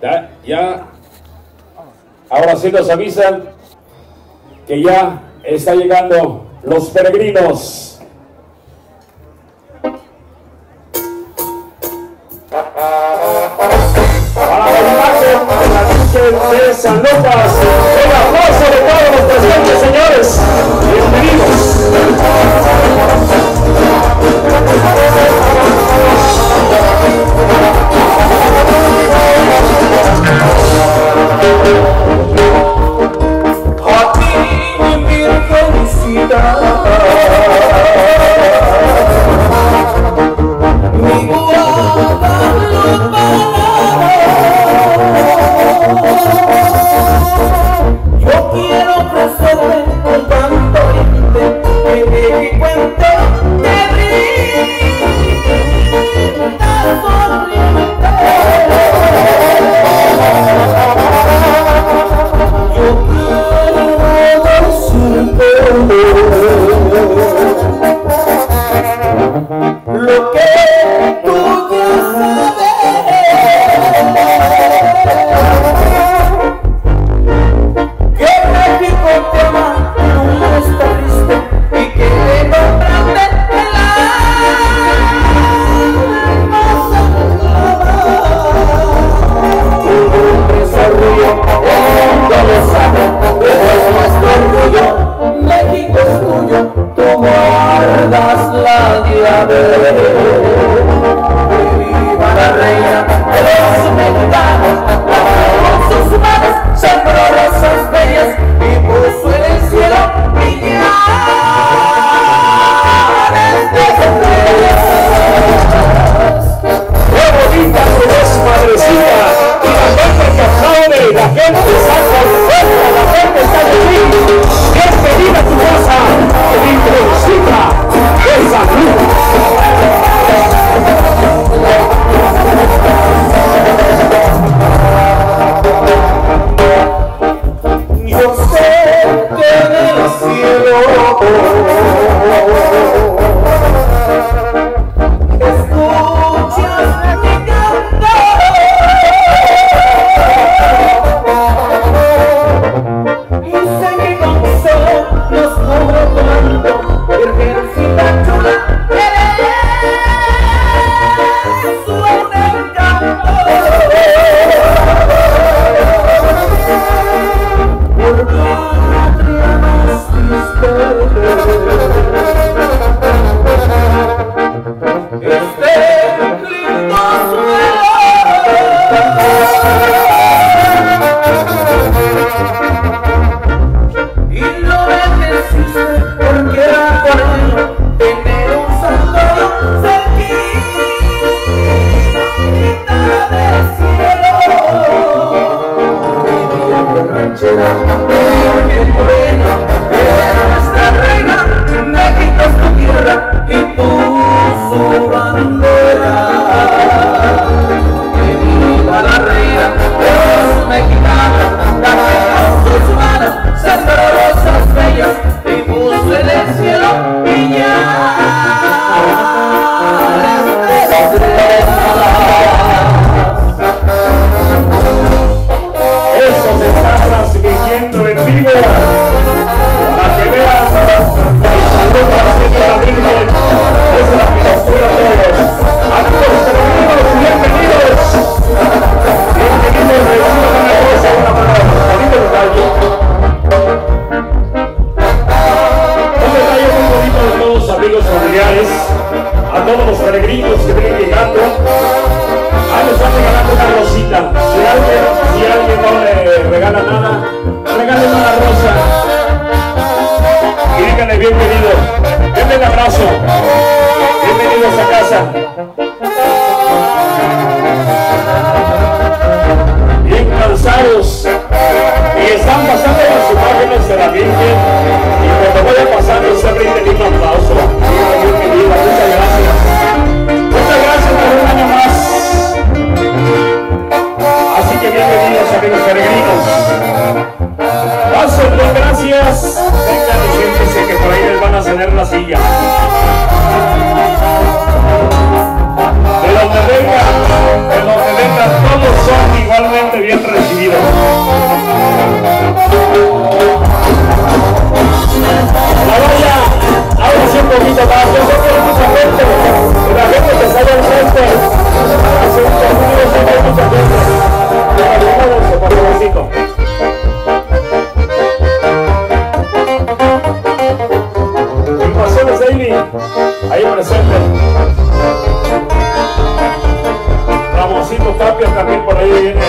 ¿Ya? ahora sí nos avisan que ya está llegando los peregrinos. cambios también por ahí eh,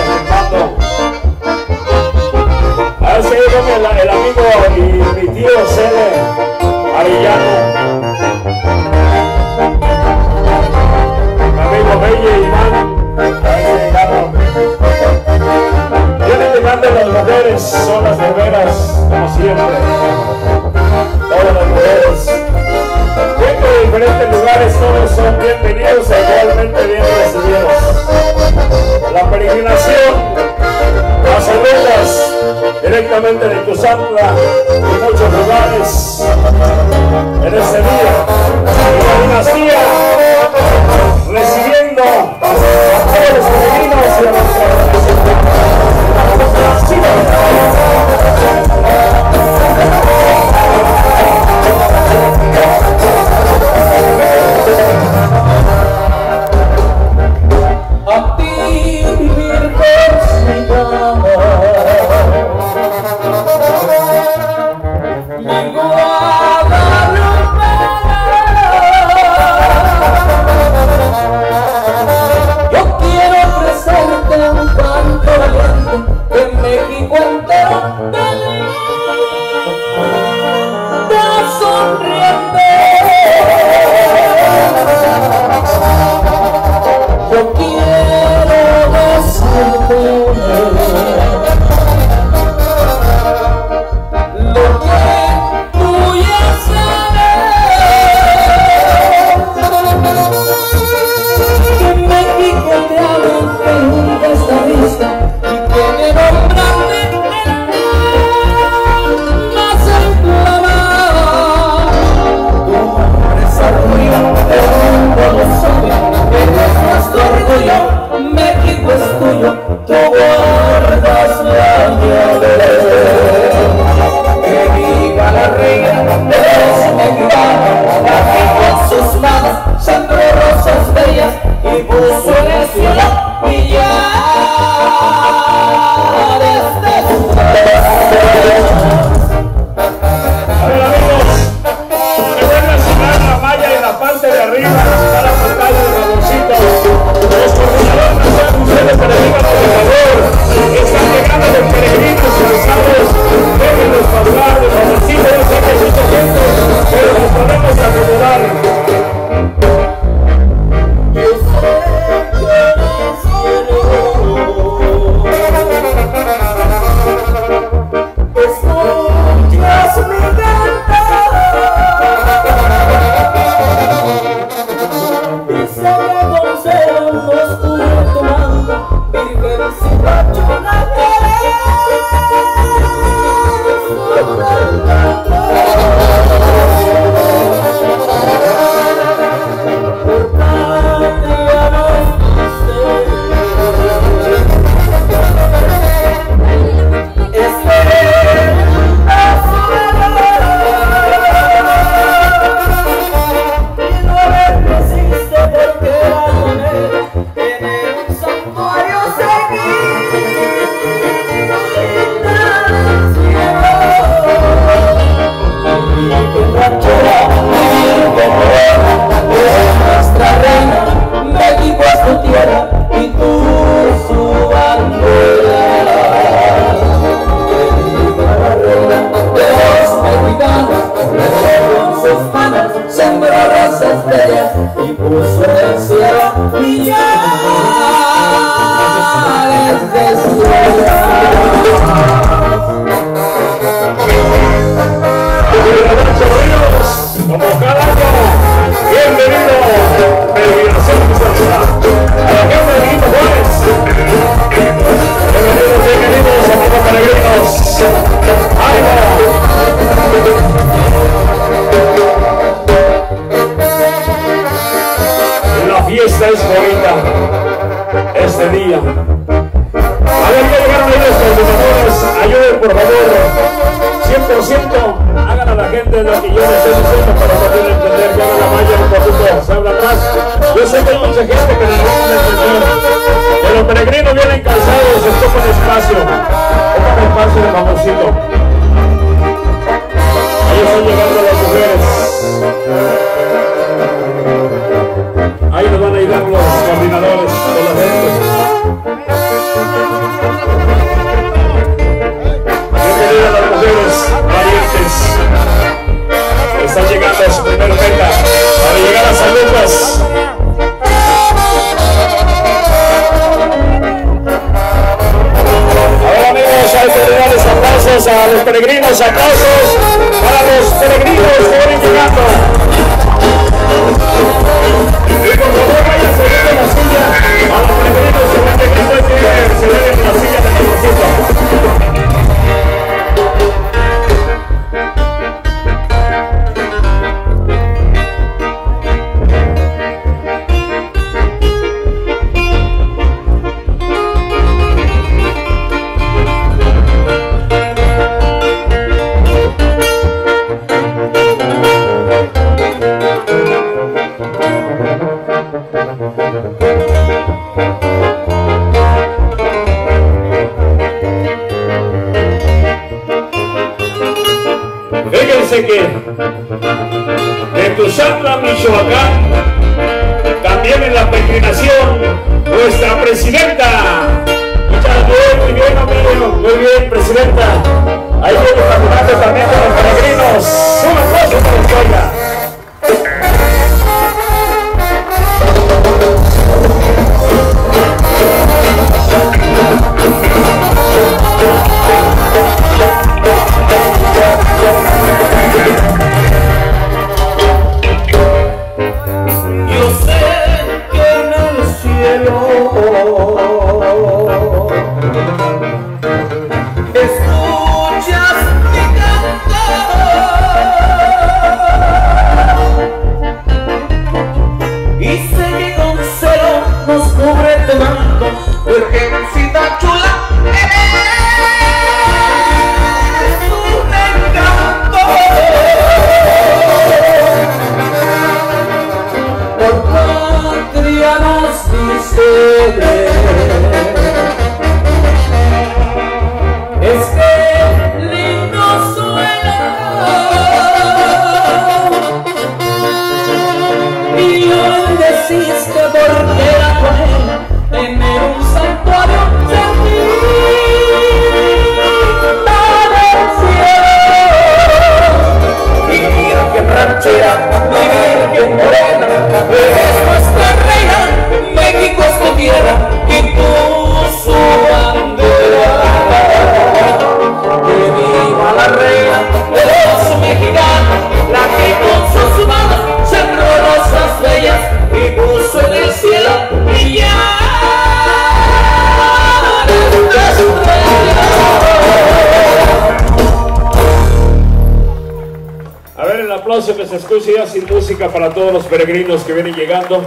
sin música para todos los peregrinos que vienen llegando.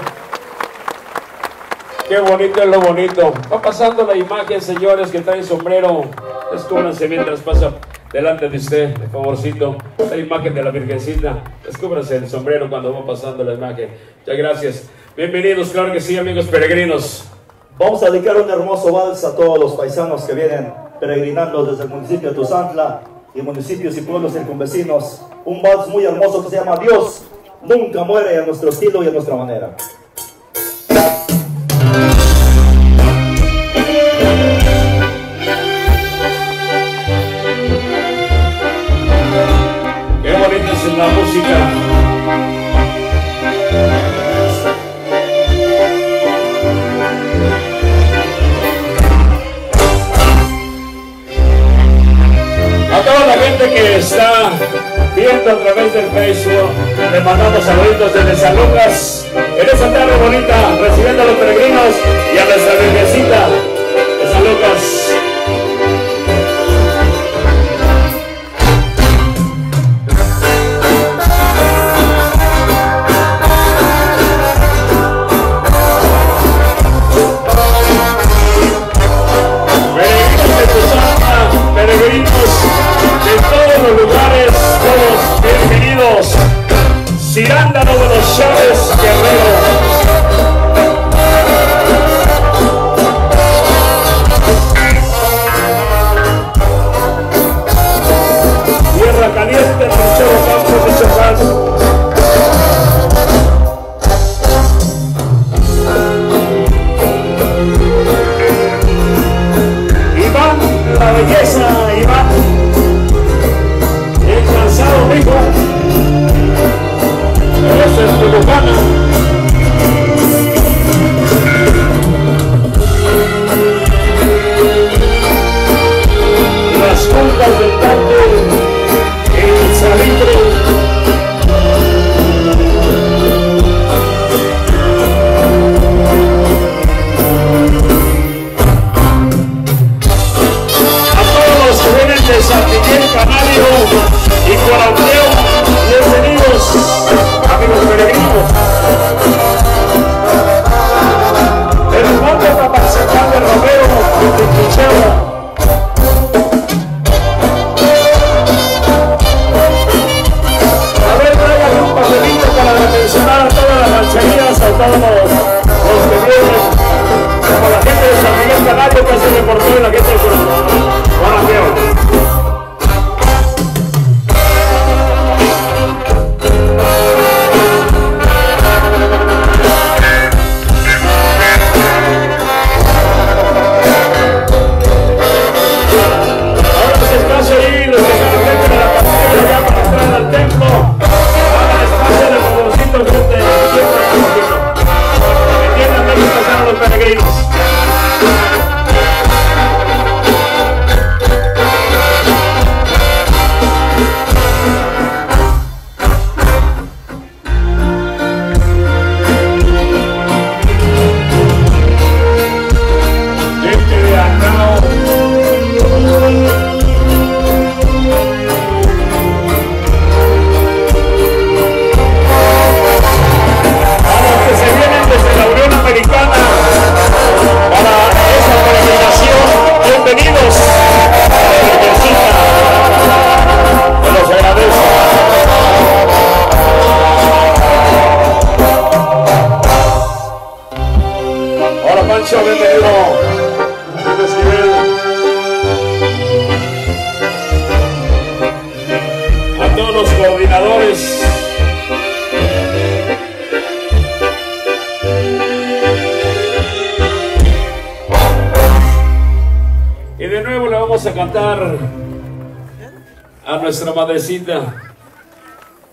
Qué bonito es lo bonito. Va pasando la imagen, señores, que traen sombrero. Descúbranse mientras pasa delante de usted, de favorcito. La imagen de la Virgencita. Descúbranse el sombrero cuando va pasando la imagen. Muchas gracias. Bienvenidos, claro que sí, amigos peregrinos. Vamos a dedicar un hermoso vals a todos los paisanos que vienen peregrinando desde el municipio de Tuzantla y municipios y pueblos circunvecinos. Un vals muy hermoso que se llama Dios nunca muere a nuestro estilo y a nuestra manera. Está viendo a través del Facebook, le mandamos saluditos desde San Lucas. En esta tarde bonita, recibiendo a los peregrinos y a nuestra virgencita de San Lucas.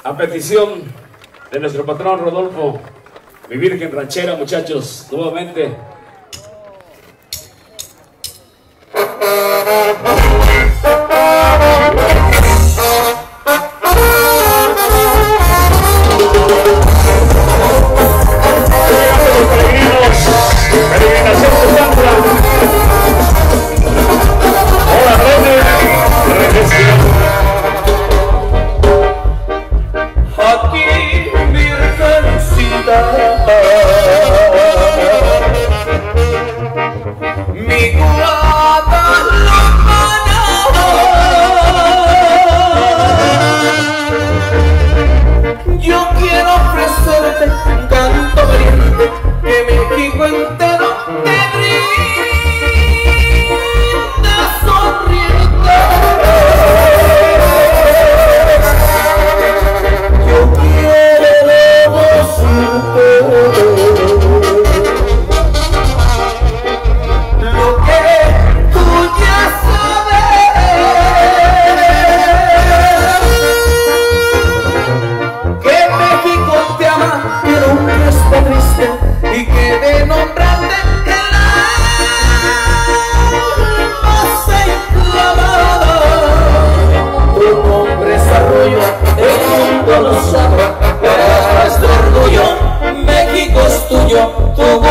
a petición de nuestro patrón Rodolfo, mi Virgen Ranchera, muchachos, nuevamente. mi. mundo lo nuestro orgullo, México es tuyo, tu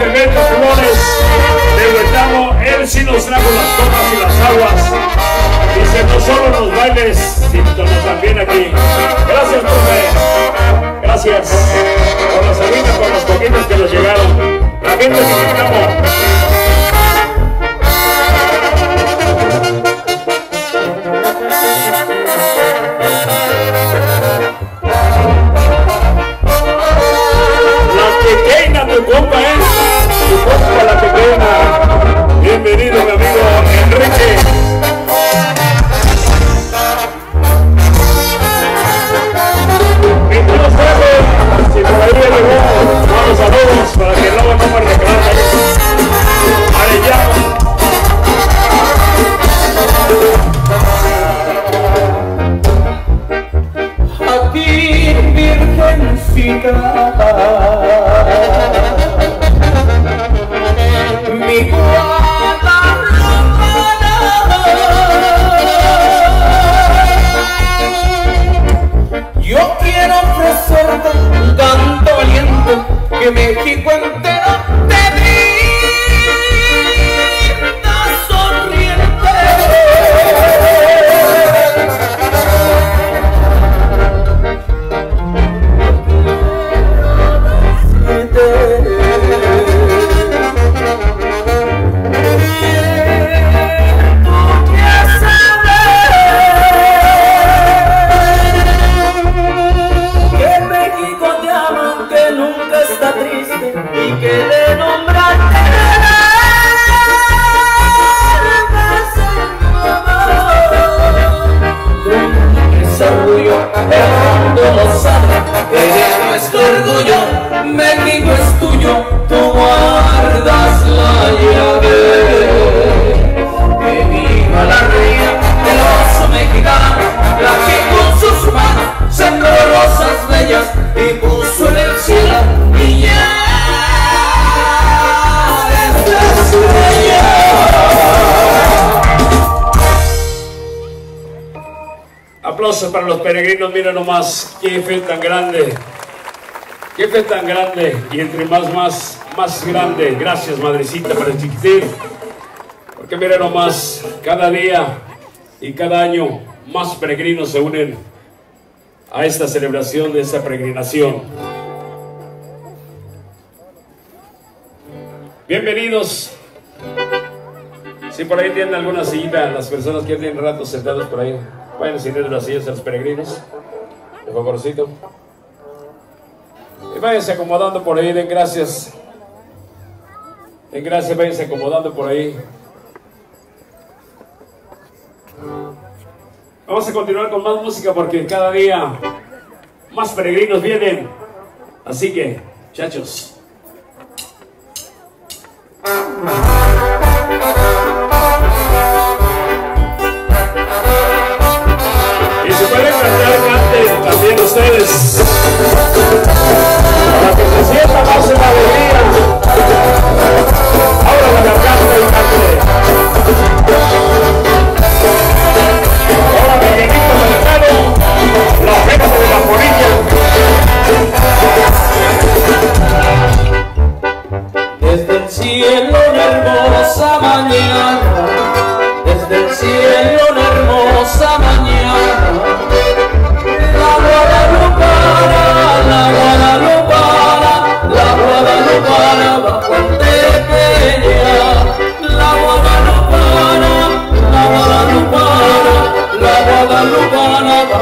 Bebeto Flores de Huetamo, él sí nos trajo las copas y las aguas. Dice, no solo los bailes, sino también aquí. Gracias, profe. Gracias por las aguitas, por los poquitos que nos llegaron. La gente que estamos. Bienvenido, mi amigo Enrique. Bienvenidos todos. Si por vamos a todos para que no a Aquí, Virgencita. Que mira nomás, qué fe tan grande, qué fe tan grande, y entre más, más, más grande, gracias madrecita por existir, porque mira nomás, cada día y cada año más peregrinos se unen a esta celebración de esta peregrinación. Bienvenidos. Si por ahí tienen alguna sillita, las personas que tienen rato sentados por ahí, vayan enseñando las sillas a los peregrinos, de favorcito. Y váyanse acomodando por ahí, den gracias. Den gracias, váyanse acomodando por ahí. Vamos a continuar con más música porque cada día más peregrinos vienen. Así que, chachos. También ustedes. Para que se sienta más en la alegría. Ahora la garganta y cante. Hola, Miguelito Mercado, la gente de la polilla. Desde el cielo una hermosa mañana, desde el cielo la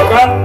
Cố!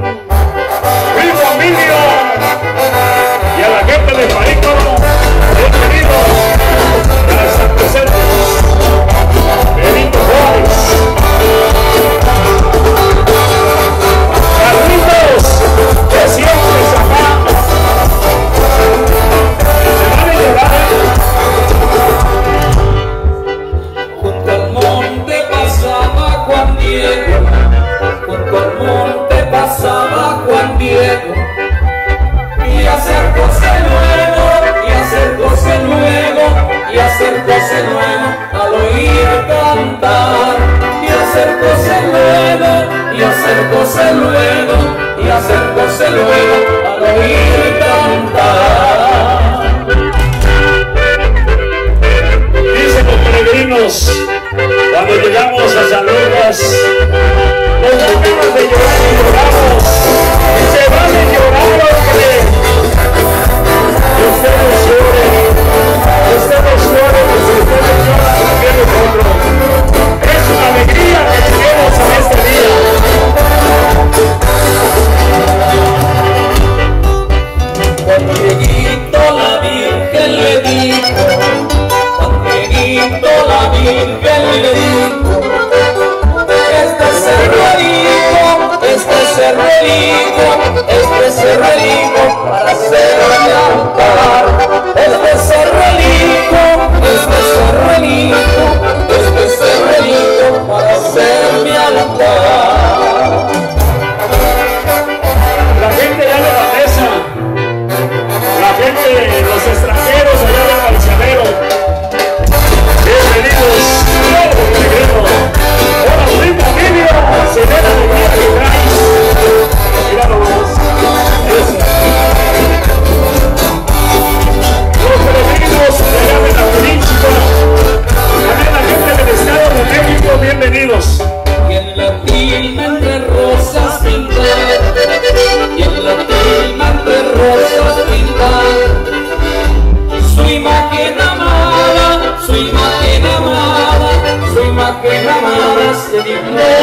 to be.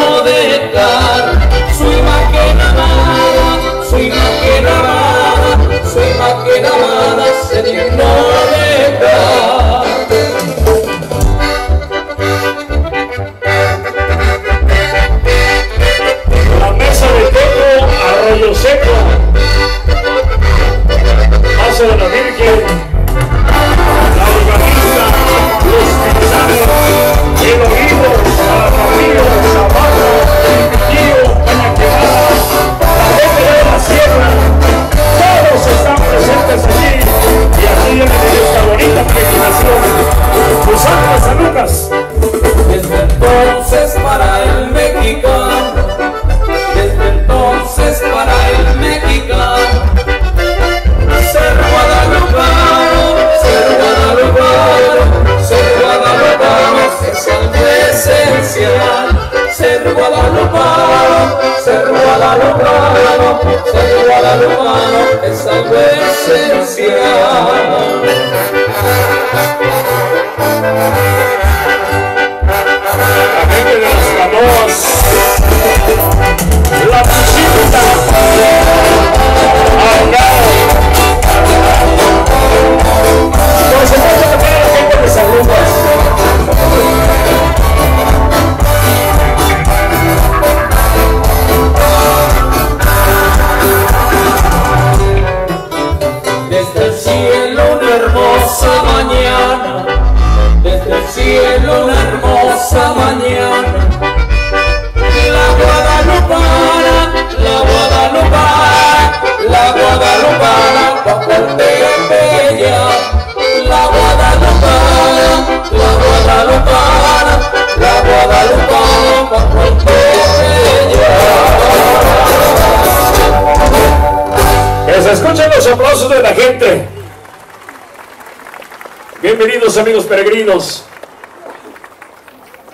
bienvenidos amigos peregrinos.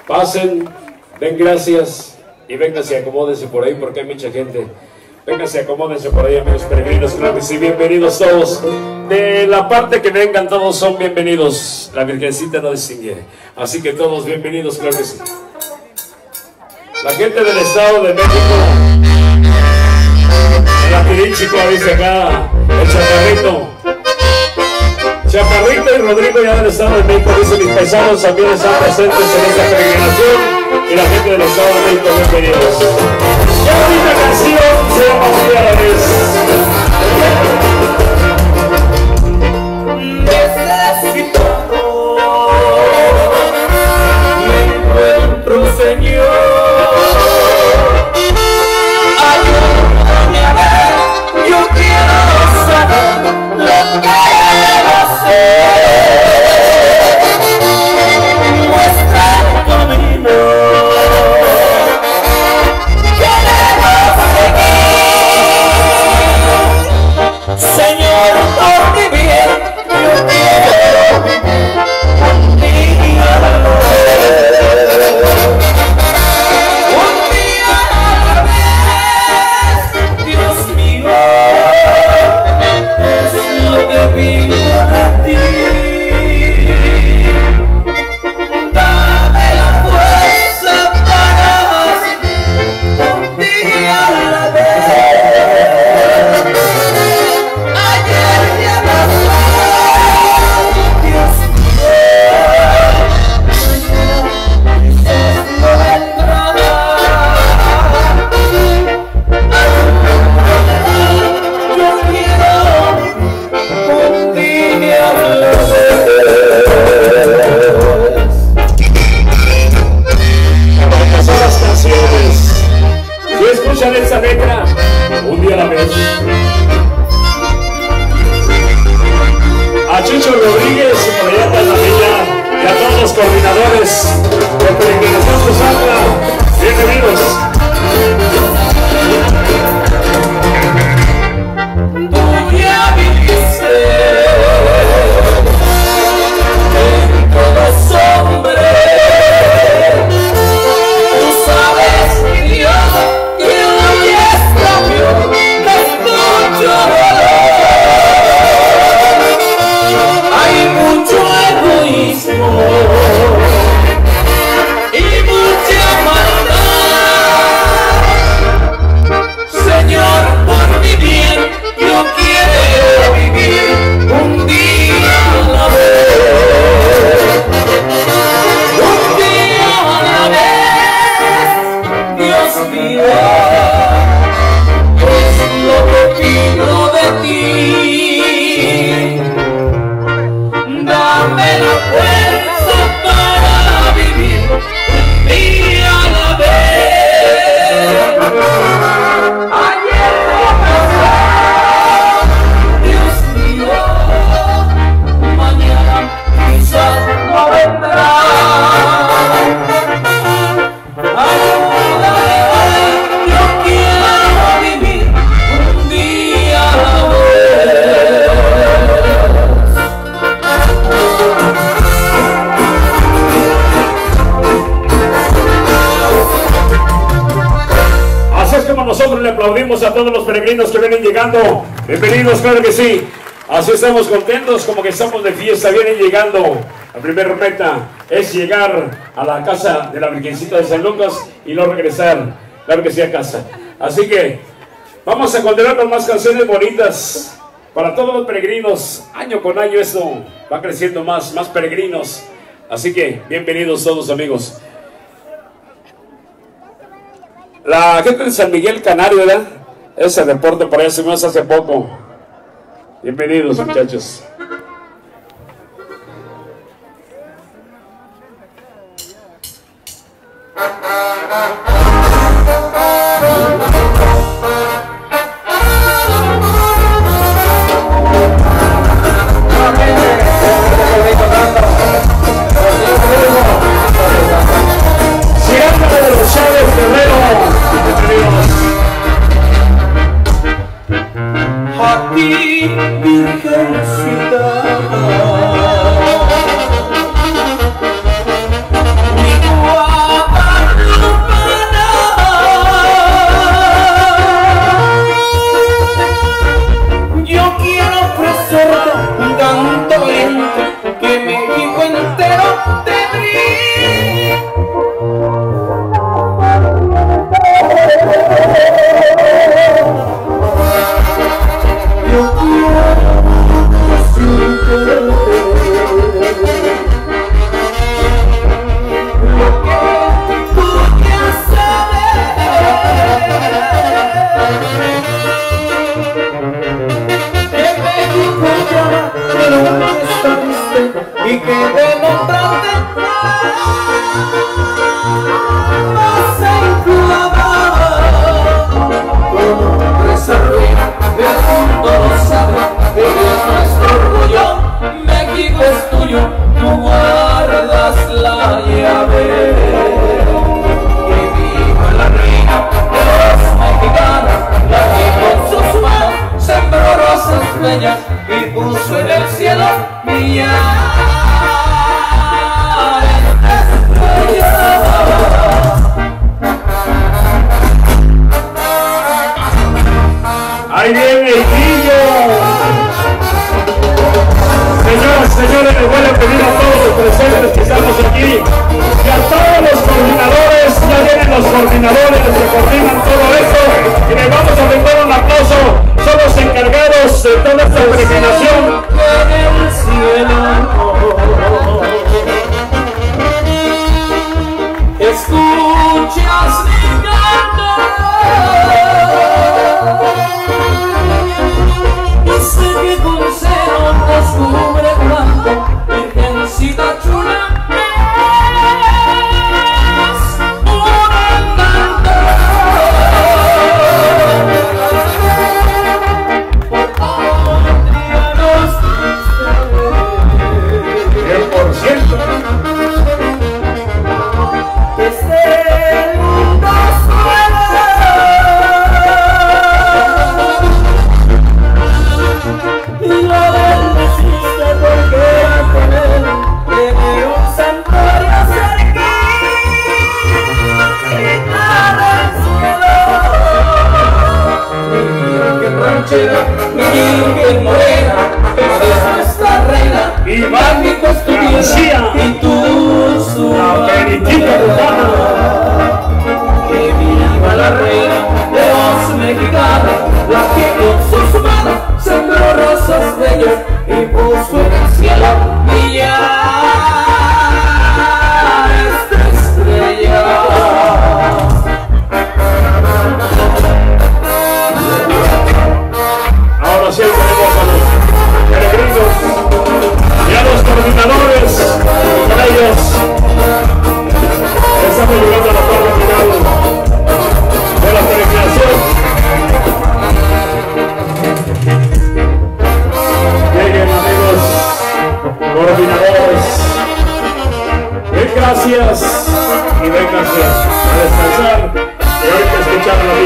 Pasen, den gracias y vénganse y acomódense por ahí porque hay mucha gente. Vénganse, acomódense por ahí amigos peregrinos, claro que sí, bienvenidos todos. De la parte que vengan todos son bienvenidos, la Virgencita no distingue. Así que todos bienvenidos, claro que sí. La gente del Estado de México, la Pirinchico dice acá, el chaparrito. Chaparrito y Rodrigo ya del Estado de México dicen mis paisanos también están presentes en esta peregrinación y la gente del Estado de México bienvenidos. ¡Qué bonita canción! Bienvenidos, claro que sí. Así estamos contentos, como que estamos de fiesta. Vienen llegando. La primera meta es llegar a la casa de la Virgencita de San Lucas y no regresar, claro que sí, a casa. Así que vamos a continuar con más canciones bonitas para todos los peregrinos. Año con año esto va creciendo más, más peregrinos. Así que bienvenidos todos amigos. La gente de San Miguel Canario, ¿verdad? Ese deporte por parece más hace poco. Bienvenidos, muchachos. policía, la periquita cubana, que viva la reina de los mexicanos, la que gracias y vénganse a descansar. Y ahorita escucharon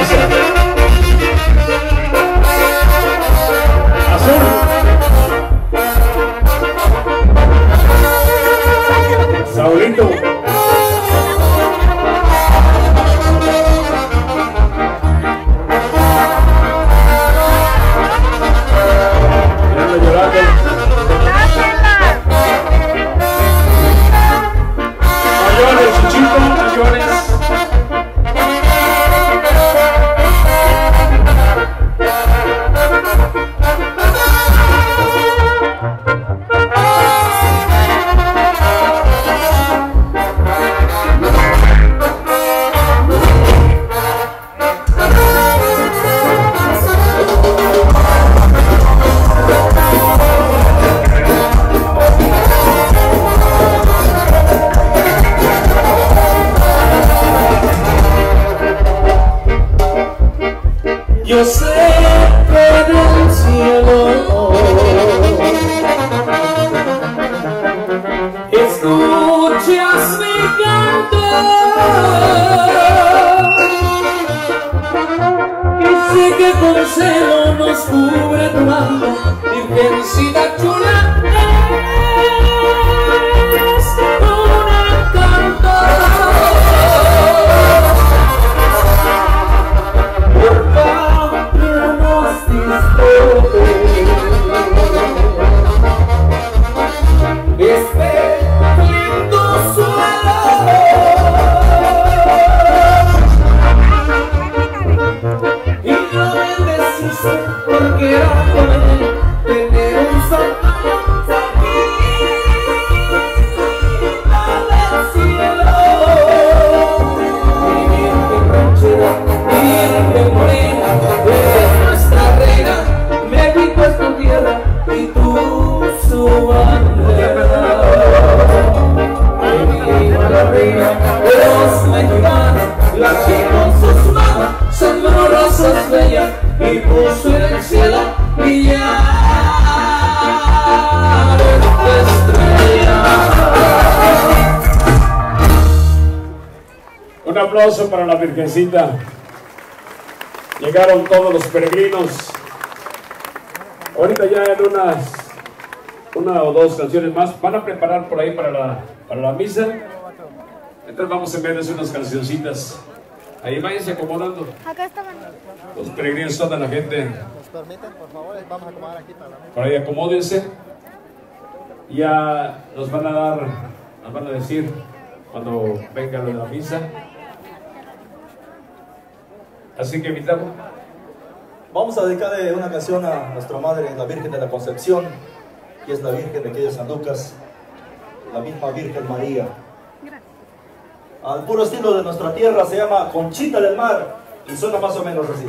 Virgencita. Llegaron todos los peregrinos. Ahorita ya en unas una o dos canciones más. Van a preparar por ahí para la, para la misa. Entonces vamos a enviarles unas cancioncitas. Ahí váyanse acomodando. Acá estaban. Los peregrinos, toda la gente. ¿Nos permiten, por favor? Vamos a acomodar aquí para la mesa. Por ahí acomódense. Ya nos van a dar, nos van a decir cuando venga lo de la misa. Así que invitamos. Vamos a dedicarle una canción a nuestra madre, la Virgen de la Concepción, que es la Virgen de aquellas San Lucas, la misma Virgen María. Al puro estilo de nuestra tierra se llama Conchita del Mar y suena más o menos así.